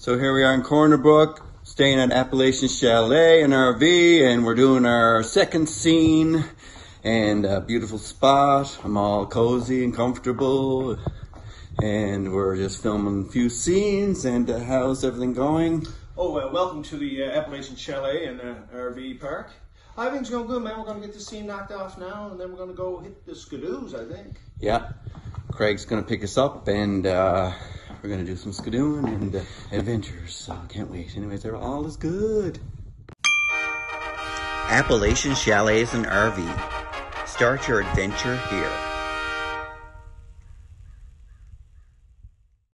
So here we are in Corner Brook, staying at Appalachian Chalet in our RV, and we're doing our second scene. And a beautiful spot. I'm all cozy and comfortable. And we're just filming a few scenes. And uh, how's everything going? Oh, well, welcome to the uh, Appalachian Chalet and uh, RV Park. Everything's going good, man. We're going to get the scene knocked off now, and then we're going to go hit the skidoos, I think. Yeah. Craig's gonna pick us up, and uh, we're gonna do some skidooing and uh, adventures. So can't wait. Anyways, they're all is good. Appalachian Chalets and RV. Start your adventure here.